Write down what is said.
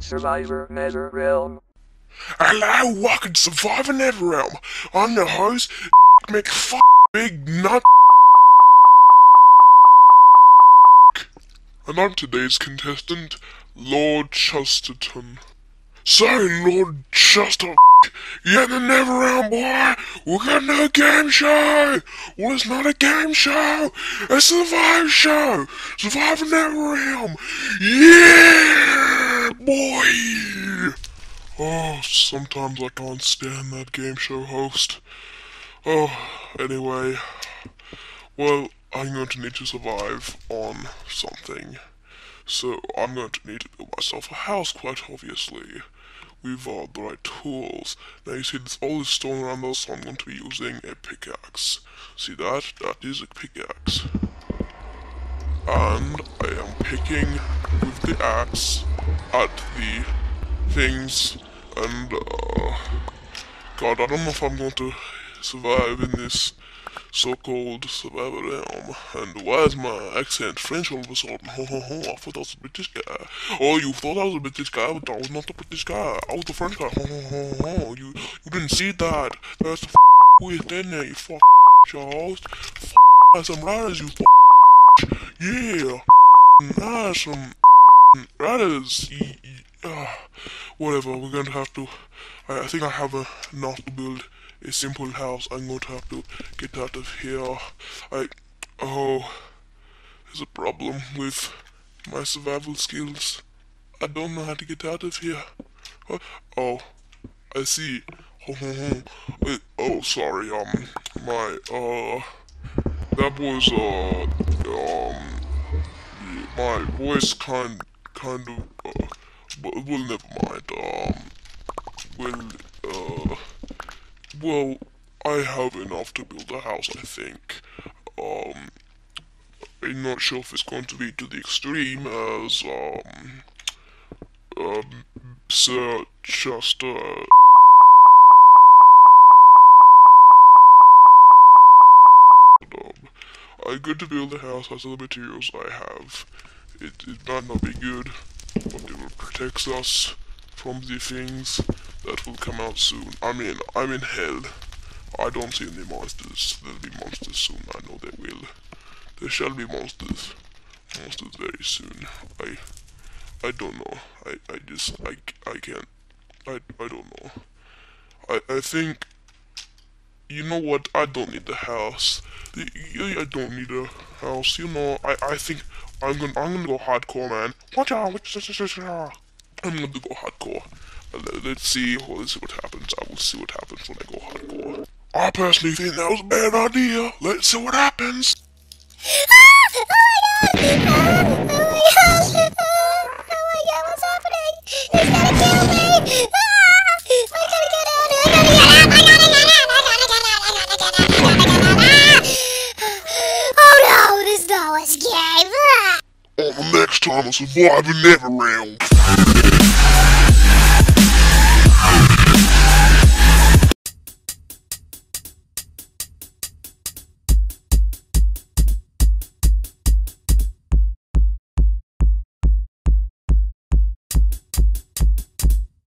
Survivor Nether Realm. Hello, welcome to Survivor Nether Realm. I'm the host, McFuck Big Nut. And I'm today's contestant, Lord Chusterton. So, Lord Chusterton in the Netherrealm, boy. We're gonna do a game show. Well, it's not a game show. It's a Survivor show. Survivor Netherrealm. Yeah, boy. Oh, sometimes I can't stand that game show host. Oh, anyway. Well, I'm going to need to survive on something. So, I'm going to need to build myself a house, quite obviously. With uh, the right tools. Now you see there's all this stone around us, so I'm going to be using a pickaxe. See that? That is a pickaxe. And I am picking with the axe at the things and uh, God, I don't know if I'm going to survive in this so-called survival realm. And why is my accent French all of a sudden? Ho ho ho, I thought I was a British guy. Oh, you thought I was a British guy, but I was not a British guy. I was the French guy. Ho ho ho ho, you, you didn't see that. That's the f*** with in there, you fuck Charles. F*** some riders, you f*** Yeah. Nah, some riders. Uh, whatever, we're going to have to... I, think I have a, enough to build a simple house. I'm going to have to get out of here. I... Oh... There's a problem with my survival skills. I don't know how to get out of here. Oh, I see. Oh, sorry, um, my, uh, that was, uh, um, my voice kind, kind of, uh, well, never mind. Um, well, uh, well, I have enough to build a house, I think. Um, I'm not sure if it's going to be to the extreme as, um, um, Sir Chester... I'm going to build a house as the materials I have. It, it might not be good, but it will protect us from the things that will come out soon. I mean, I'm in hell. I don't see any monsters. There'll be monsters soon. I know there will. There shall be monsters. Monsters very soon. I, I don't know. I, I just, I, I can't. I, I don't know. I, I think. You know what? I don't need the house. I don't need a house. You know, I, I think I'm gonna I'm gonna go hardcore, man. Watch out! I'm gonna go hardcore. Let's see. Well, let's see what happens. I will see what happens when I go hardcore. I personally think that was a bad idea. Let's see what happens. oh my god! Oh my god! Oh! Oh no! This is not a scary. On the next time of Survivor Netherrealm.